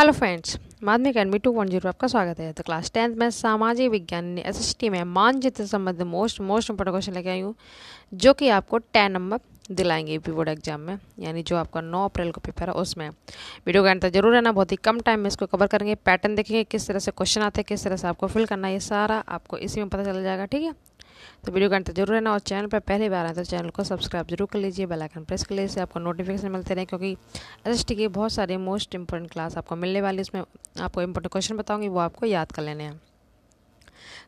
Hello friends माध्यमिक academy two one zero आपका स्वागत है। तो क्लास टेंथ में सामाजिक विज्ञान एस एस टी में मानचित्र संबंधित मोस्ट मोस्ट इंपोर्टेंट क्वेश्चन लेके आई हूँ, जो कि आपको टेन नंबर दिलाएँगे यूपी बोर्ड एग्ज़ाम में, यानी जो आपका 9 अप्रैल को पेपर है उसमें। वीडियो का अंत ज़रूर रहना, बहुत ही कम टाइम में इसको कवर करेंगे पैटर्न देखेंगे, किस तरह से क्वेश्चन आते हैं, किस तरह से आपको फिल करना है, ये सारा आपको इसी में पता चल जाएगा, ठीक है? तो वीडियो घंटे ज़रूर रहना और चैनल पर पहली बार आए तो चैनल को सब्सक्राइब ज़रूर कर लीजिए, बेल आइकन प्रेस कर लीजिए, आपको नोटिफिकेशन मिलते रहे क्योंकि एस की बहुत सारी मोस्ट इंपॉर्टेंट क्लास आपको मिलने वाली उसमें आपको इंपॉर्टेंट क्वेश्चन बताऊँगी, वो आपको याद कर लेने हैं।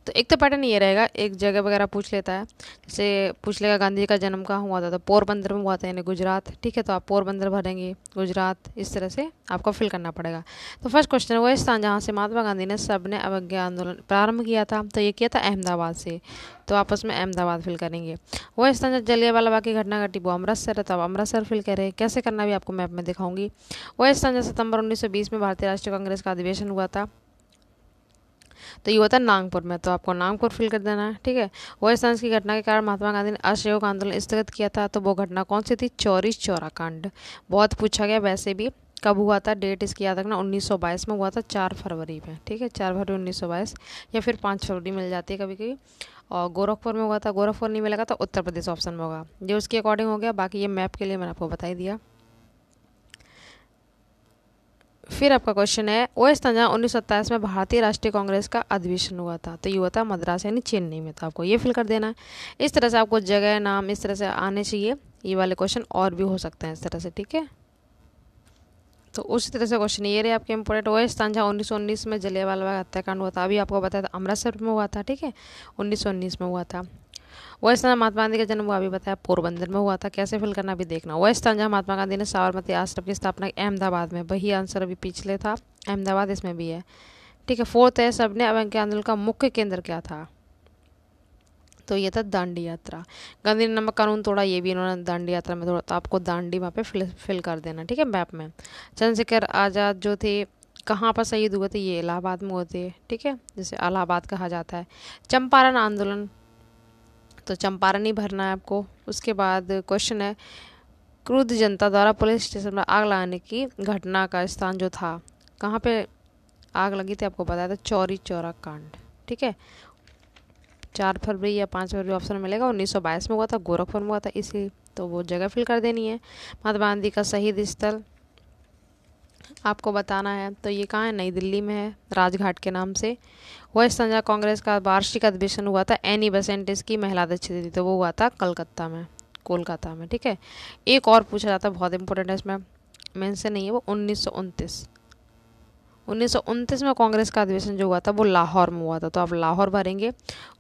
तो एक तो पैटर्न ये रहेगा, एक जगह वगैरह पूछ लेता है। जैसे पूछ लेगा, गांधी का जन्म कहाँ हुआ था? तो पोरबंदर में हुआ था, यानी गुजरात। ठीक है तो आप पोरबंदर भरेंगे, गुजरात, इस तरह से आपको फिल करना पड़ेगा। तो फ़र्स्ट क्वेश्चन वह स्थान जहाँ से महात्मा गांधी ने सबने अवज्ञा आंदोलन प्रारंभ किया था तो ये किया था अहमदाबाद से। तो आप उसमें अहमदाबाद फिल करेंगे। वह स्थान जब जलियावाला बाग की घटना घटी, वो अमृतसर है तो आप अमृतसर फिल करें। कैसे करना भी आपको मैप में दिखाऊँगी। वह स्थान जब सितंबर 1920 में भारतीय राष्ट्रीय कांग्रेस का अधिवेशन हुआ था। तो ये होता है नागपुर में तो आपको नागपुर फिल कर देना है, ठीक है? वो स्थान की घटना के कारण महात्मा गांधी ने असहयोग आंदोलन स्थगित किया था तो वो घटना कौन सी थी? चौरी चौरा कांड बहुत पूछा गया, वैसे भी कब हुआ था? डेट इसकी याद रखना 1922 में हुआ था, चार फरवरी में, ठीक है? चार फरवरी 1922 या फिर पाँच फरवरी मिल जाती है कभी कभी। और गोरखपुर में हुआ था, गोरखपुर नहीं मिलेगा तो उत्तर प्रदेश ऑप्शन में होगा। जो उसके अकॉर्डिंग हो गया, बाकी ये मैप के लिए मैंने आपको बता ही दिया। फिर आपका क्वेश्चन है वो स्थान जहाँ उन्नीस सौ में भारतीय राष्ट्रीय कांग्रेस का अधिवेशन हुआ था। तो ये हुआ था मद्रास यानी चेन्नई में तो आपको ये फिल कर देना है। इस तरह से आपको जगह, नाम इस तरह से आने चाहिए। ये वाले क्वेश्चन और भी हो सकते हैं इस तरह से, ठीक है? तो उसी तरह से क्वेश्चन ये रहे आपके वो स्थान जहाँ उन्नीस उन्नीस में जलियावाला हत्याकांड हुआ था। अभी आपको बताया था, अमृतसर में हुआ था, ठीक है? उन्नीस सौ उन्नीस में हुआ था। वह स्थान महात्मा गांधी का जन्म हुआ, अभी बताया पोरबंदर में हुआ था। कैसे फिल करना भी देखना। वह स्थान जहाँ महात्मा गांधी ने साबरमती आश्रम की स्थापना अहमदाबाद में। वही आंसर अभी पिछले था। अहमदाबाद इसमें भी है। ठीक है फोर्थ है, सबने अवंकी आंदोलन का मुख्य केंद्र क्या था? तो ये था दांडी यात्रा। गांधी ने नमक कानून तोड़ा, ये भी इन्होंने दांडी यात्रा में तोड़ा। तो आपको दांडी वहाँ पे फिल फिल कर देना, ठीक है मैप में। चंद्रशेखर आज़ाद जो थे, कहाँ पर शहीद हुए थे, ये इलाहाबाद में हुए थे, ठीक है, जैसे इलाहाबाद कहा जाता है। चंपारण आंदोलन तो चंपारण ही भरना है आपको। उसके बाद क्वेश्चन है, क्रुद्ध जनता द्वारा पुलिस स्टेशन में आग लगाने की घटना का स्थान जो था, कहाँ पे आग लगी थी आपको बताया था चौरी चौरा कांड, ठीक है? चार फरवरी या पाँच फरवरी ऑप्शन मिलेगा, उन्नीस सौ बाईस में हुआ था, गोरखपुर में हुआ था, इसी तो वो जगह फिल कर देनी है। महात्मा गांधी का शहीद स्थल आपको बताना है। तो ये कहाँ है? नई दिल्ली में है, राजघाट के नाम से। वेस्ट संजय कांग्रेस का वार्षिक अधिवेशन हुआ था, एनी बेसेंटिस की महिला अध्यक्ष थी। तो वो हुआ था कलकत्ता में, कोलकाता में, ठीक है? एक और पूछा जाता है, बहुत इंपॉर्टेंट है इसमें मेंशन नहीं है वो, उन्नीस उन्नीस में कांग्रेस का अधिवेशन जो हुआ था, वो लाहौर में हुआ था। तो आप लाहौर भरेंगे।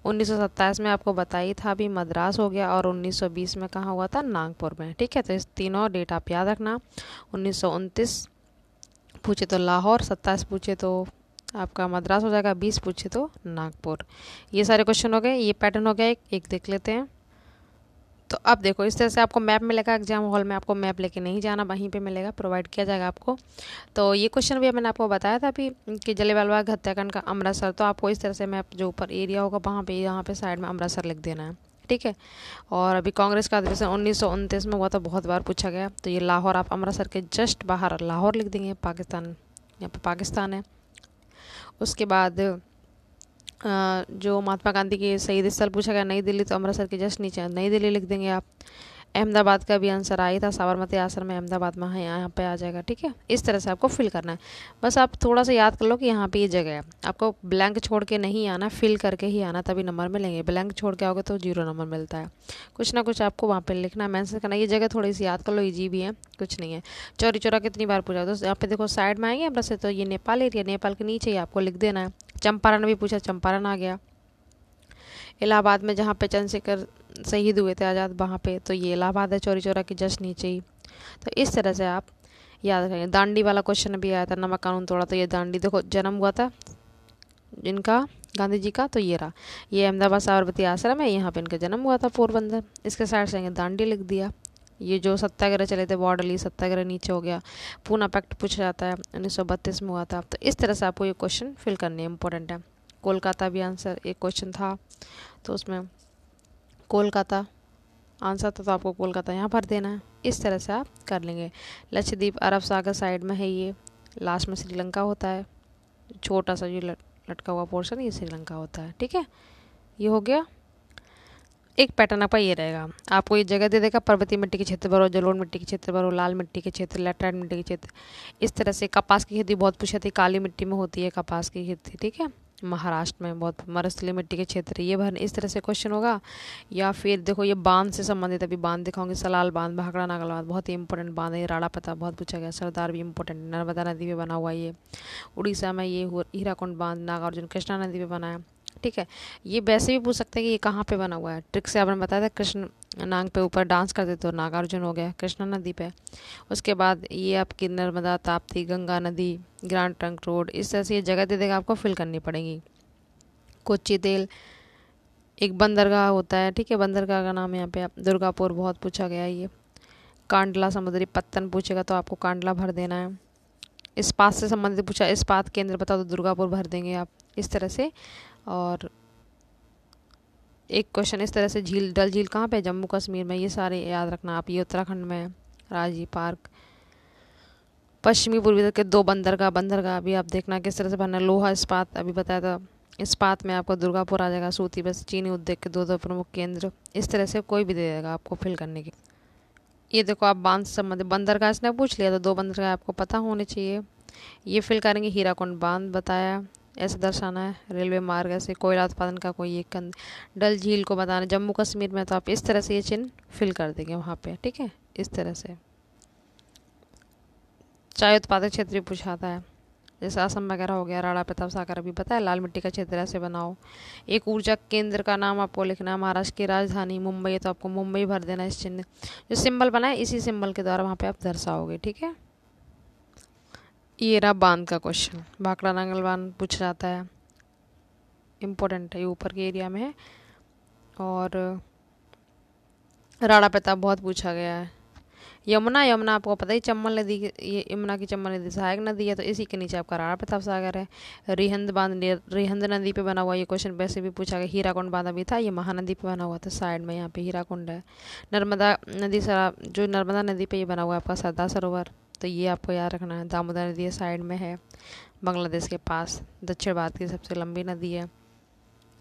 उन्नीस सौ सत्ताईस में आपको बताई था, अभी मद्रास हो गया और 1920 में कहाँ हुआ था? नागपुर में, ठीक है? तो इस तीनों डेट आप याद रखना। उन्नीस सौ उनतीस पूछे तो लाहौर, सत्ताईस पूछे तो आपका मद्रास हो जाएगा, बीस पूछे तो नागपुर। ये सारे क्वेश्चन हो गए, ये पैटर्न हो गया एक एक देख लेते हैं। तो अब देखो, इस तरह से आपको मैप मिलेगा एग्ज़ाम हॉल में आपको मैप लेके नहीं जाना, वहीं पे मिलेगा प्रोवाइड किया जाएगा आपको। तो ये क्वेश्चन भी मैंने आपको बताया था अभी कि जलेवाल बाग हत्याकांड का अमृतसर तो आपको इस तरह से मैप जो ऊपर एरिया होगा, वहाँ पे, यहाँ पे साइड में अमृतसर लिख देना है। ठीक है? और अभी कांग्रेस का अधिवेशन उन्नीस सौ उनतीस में हुआ था, बहुत बार पूछा गया। तो ये लाहौर, आप अमृतसर के जस्ट बाहर लाहौर लिख देंगे, पाकिस्तान, यहाँ पर पाकिस्तान है। उसके बाद जो महात्मा गांधी के शहीद स्थल पूछा गया, नई दिल्ली तो अमृतसर के जस्ट नीचे नई दिल्ली लिख देंगे आप। अहमदाबाद का भी आंसर आया था, साबरमती आश्रम में अहमदाबाद में, है, यहाँ पे आ जाएगा, ठीक है? इस तरह से आपको फिल करना है। बस आप थोड़ा सा याद कर लो कि यहाँ पे ये जगह है। आपको ब्लैंक छोड़ के नहीं आना फिल करके ही आना, तभी नंबर मिलेंगे। ब्लैंक छोड़ के आओगे तो ज़ीरो नंबर मिलता है। कुछ ना कुछ आपको वहाँ पर लिखना मैंसन करना ये जगह थोड़ी सी याद कर लो ईजी भी है, कुछ नहीं है। चौरी चौरा कितनी बार पूछा? तो यहाँ पे देखो साइड में आएँगे बस तो ये नेपाल एरिया नेपाल के नीचे ही आपको लिख देना है। चंपारण भी पूछा, चंपारण आ गया। इलाहाबाद में जहाँ पे चंद्रशेखर शहीद हुए थे आज़ाद, वहाँ पे तो ये इलाहाबाद है चौरी चौरा के जस्ट नीचे ही। तो इस तरह से आप याद रखेंगे दांडी वाला क्वेश्चन भी आया था, नमक कानून तोड़ा तो ये दांडी देखो, जन्म हुआ था जिनका गांधी जी का तो ये रहा। ये अहमदाबाद साबरमती आश्रम है, यहाँ पे इनका जन्म हुआ था पोरबंदर। इसके साइड से दांडी लिख दिया। ये जो सत्याग्रह चले थे बॉर्डरली सत्याग्रह नीचे हो गया। पूना पैक्ट पूछा जाता है, उन्नीस सौ बत्तीस में हुआ था। तो इस तरह से आपको ये क्वेश्चन फिल करने इंपॉर्टेंट है। कोलकाता भी आंसर, एक क्वेश्चन था। तो उसमें कोलकाता, आंसर था तो आपको कोलकाता यहाँ भर देना है। इस तरह से आप कर लेंगे। लक्षद्वीप अरब सागर साइड में है ये। लास्ट में श्रीलंका होता है। छोटा सा जो लटका हुआ पोर्शन ये श्रीलंका होता है। ठीक है? ये हो गया। एक पैटर्न आपका ये रहेगा। आपको ये जगह दे देगा। पर्वतीय मिट्टी के क्षेत्र भरो जलोढ़ मिट्टी के क्षेत्र भरो लाल मिट्टी के क्षेत्र लेटराइट मिट्टी के क्षेत्र। इस तरह से कपास की खेती बहुत पूछी जाती है। काली मिट्टी में होती है कपास की खेती। ठीक है? महाराष्ट्र में बहुत मरुस्थली मिट्टी के क्षेत्र ये भरने इस तरह से क्वेश्चन होगा? या फिर देखो, ये बाँध से संबंधित अभी बाँध दिखाऊँगे। सलाल बाँध, भाखड़ा नागल बाँध बहुत ही इंपॉर्टेंट बाँध है। राड़ा पता बहुत पूछा गया, सरदार भी इंपॉर्टेंट नर्मदा नदी पर बना हुआ ये। उड़ीसा में ये हीराकुंड बाँध, नागार्जुन, कृष्णा नदी पर बनाया ठीक है। ये वैसे भी पूछ सकते हैं कि ये कहाँ पे बना हुआ है? ट्रिक से आपने बताया था कृष्ण नांग पे ऊपर डांस करते तो नागार्जुन हो गया, कृष्णा नदी पे। उसके बाद ये आपकी नर्मदा ताप्ती, गंगा नदी, ग्रांड ट्रंक रोड, इस तरह से ये जगह दे देगा, आपको फिल करनी पड़ेगी। कोची तेल, एक बंदरगाह होता है, ठीक है, बंदरगाह का नाम यहाँ पे दुर्गापुर बहुत पूछा गया है ये। कांडला समुद्री पत्तन पूछेगा तो आपको कांडला भर देना है। इस्पात से संबंधित पूछा, इस्पात केंद्र बताओ तो दुर्गापुर भर देंगे आप। इस तरह से और एक क्वेश्चन इस तरह से, झील, डल झील कहाँ पे जम्मू कश्मीर में, ये सारे याद रखना आप, ये उत्तराखंड में, राज़ी पार्क। पश्चिमी पूर्वी के दो बंदरगाह बंदरगाह अभी आप देखना किस तरह से भरना लोहा इस्पात, अभी बताया था, इस्पात में आपको दुर्गापुर आ जाएगा, सूती बस, चीनी उद्योग के दो दो प्रमुख केंद्र, इस तरह से कोई भी दे देगा आपको फिल करने की। ये देखो, आप बाँध संबंधित बंदरगाह, इसने पूछ लिया तो दो बंदरगाह आपको पता होने चाहिए। ये फिल करेंगे हीराकुंड बाँध, बताया। ऐसे दर्शाना है, रेलवे मार्ग ऐसे कोयला उत्पादन का कोई एक डल झील को बताना, जम्मू कश्मीर में तो आप इस तरह से ये चिन्ह फिल कर देंगे वहाँ पे, ठीक है? इस तरह से। चाय उत्पादक क्षेत्र भी पूछाता है, जैसे असम वगैरह हो गया, राणा प्रताप सागर अभी बताया लाल मिट्टी का क्षेत्र ऐसे बनाओ। एक ऊर्जा केंद्र का नाम आपको लिखना है महाराष्ट्र की राजधानी मुंबई है तो आपको मुंबई भर देना इस चिन्ह, जो सिंबल बना है इसी सिंबल के द्वारा वहाँ पे आप दर्शाओगे, ठीक है? ये रहा बाँध का क्वेश्चन भाखड़ा नांगल बाँध पूछ जाता है. इम्पोर्टेंट है, ये ऊपर के एरिया में है. और, राणा प्रताप बहुत पूछा गया है. यमुना यमुना आपको पता ही चम्बल नदी ये यमुना की चम्बल नदी, सहायक नदी है तो इसी के नीचे आपका राणा प्रताप सागर है. रिहंद बाँध रिहंद नदी पे बना हुआ ये क्वेश्चन वैसे भी पूछा गया. हीराकुंड बाँध अभी था, ये महानदी पे बना हुआ था साइड में यहाँ पे हीराकुंड है. नर्मदा नदी सरा, जो नर्मदा नदी पे ये बना हुआ है आपका, सरदार सरोवर. तो ये आपको याद रखना है, दामोदर नदी साइड में है, बांग्लादेश के पास, दक्षिण भारत की सबसे लंबी नदी है।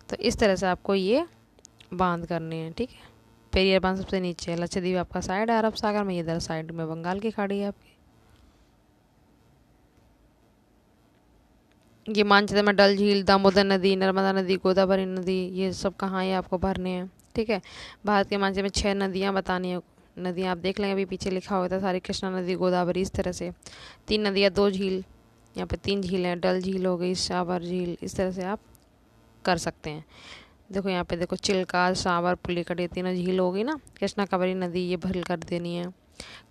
तो इस तरह से आपको ये बाँध करने हैं, ठीक है? पेरियर बाँध सबसे नीचे है, लक्षद्वीप आपका साइड है, अरब सागर में, इधर साइड में, बंगाल की खाड़ी है आपकी। ये मानचित्र में डल झील, दामोदर नदी, नर्मदा नदी, गोदावरी नदी, ये सब कहाँ है आपको भरने हैं, ठीक है? भारत के मानचित्र में छह नदियाँ बतानी है नदियाँ, आप देख लेंगे, अभी पीछे लिखा हुआ था, सारी कृष्णा नदी, गोदावरी, इस तरह से। तीन नदियाँ, दो झील, यहाँ पे तीन झील हैं, डल झील हो गई, सावर झील, इस तरह से आप कर सकते हैं। देखो, यहाँ पे देखो, चिल्का, सावर, पुलिकट, ये तीनों झील हो गई ना, कृष्णा कबरी नदी, ये भर कर देनी है।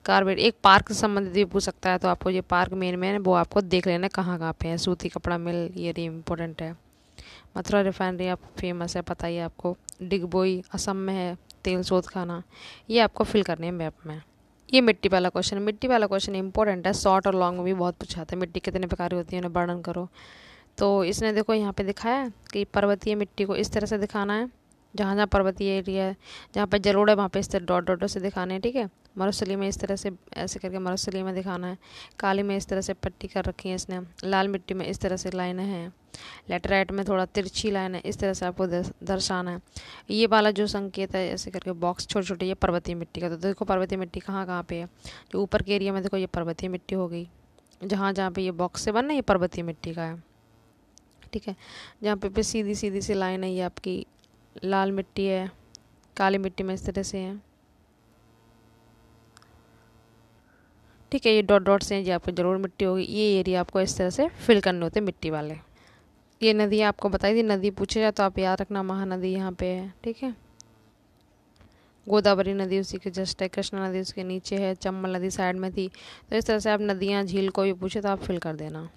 कार्बेट, एक पार्क से संबंधित भी पूछ सकता है तो आपको ये पार्क मेन में वो आपको देख लेना कहाँ कहाँ पे है, सूती कपड़ा मिल, ये इम्पोर्टेंट है। मथुरा रिफाइनरी, आप फ़ेमस है, पता ही आपको। डिगबोई, असम में है। तेल सोत खाना ये आपको फिल करने है मैप में। ये मिट्टी वाला क्वेश्चन मिट्टी वाला क्वेश्चन इंपॉर्टेंट है। शॉर्ट और लॉन्ग में भी बहुत पूछा था मिट्टी कितने प्रकार होती है, उन्हें वर्णन करो। तो इसने देखो यहाँ पे दिखाया कि पर्वतीय मिट्टी को इस तरह से दिखाना है। जहाँ जहाँ पर्वतीय एरिया है, जहाँ पर जलोड़ है, वहाँ पे इस तरह डॉट डॉटों से दिखाने हैं, ठीक है? मरुस्थली में इस तरह से, ऐसे करके मरुस्थली में दिखाना है। काली में इस तरह से पट्टी कर रखी है इसने। लाल मिट्टी में इस तरह से लाइनें हैं। लेटराइट में थोड़ा तिरछी लाइन है, इस तरह से आपको दर्शाना है। ये वाला जो संकेत है, ऐसे करके बॉक्स छोटे छोटे ये पर्वतीय मिट्टी का। तो देखो पर्वतीय मिट्टी कहाँ कहाँ पे है। जो ऊपर के एरिया में देखो, ये पर्वतीय मिट्टी हो गई। जहाँ जहाँ पे ये बॉक्स से बनना ये पर्वतीय मिट्टी का है। ठीक है? जहाँ पे पे सीधी सीधी सी लाइन है, ये आपकी लाल मिट्टी है, काली मिट्टी में इस तरह से है। ठीक है, ये डॉट डॉट से जी आपको ज़रूर मिट्टी होगी। ये एरिया आपको इस तरह से फिल करने होते हैं मिट्टी वाले। ये नदी आपको बताई थी, नदी पूछे जाए तो आप याद रखना, महानदी यहाँ पे है, ठीक है? गोदावरी नदी उसी के जस्ट है, कृष्णा नदी उसके नीचे है चम्बल नदी साइड में थी। तो इस तरह से आप नदियाँ, झील को भी पूछे तो आप फिल कर देना।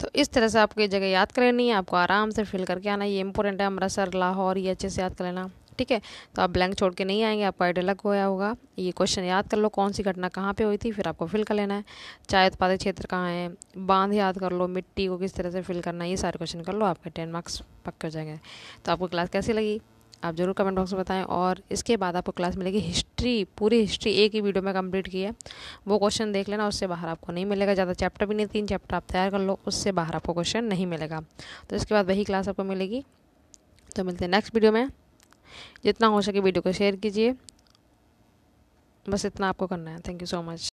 तो इस तरह से आपको ये जगह याद कर लेनी है, आपको आराम से फिल करके आना। ये इंपॉर्टेंट है, अमृतसर, लाहौर, ये अच्छे से याद कर लेना। ठीक है? तो आप ब्लैंक छोड़ के नहीं आएँगे, आपको आइडिया लग गया होगा। ये क्वेश्चन याद कर लो, कौन सी घटना कहाँ पे हुई थी, फिर आपको फिल कर लेना है। चाय उत्पादक क्षेत्र कहाँ है? बाँध याद कर लो, मिट्टी को किस तरह से फिल करना है, ये सारे क्वेश्चन कर लो, आपके टेन मार्क्स पक्के हो जाएँगे। तो आपको क्लास कैसी लगी? आप ज़रूर कमेंट बॉक्स में बताएँ। और इसके बाद आपको क्लास मिलेगी हिस्ट्री पूरी हिस्ट्री एक ही वीडियो में कंप्लीट की है। वो क्वेश्चन देख लेना, उससे बाहर आपको नहीं मिलेगा ज़्यादा चैप्टर भी नहीं, तीन चैप्टर आप तैयार कर लो, उससे बाहर आपको क्वेश्चन नहीं मिलेगा। तो इसके बाद वही क्लास आपको मिलेगी। तो मिलते हैं नेक्स्ट वीडियो में। जितना हो सके वीडियो को शेयर कीजिए। बस इतना आपको करना है। Thank you so much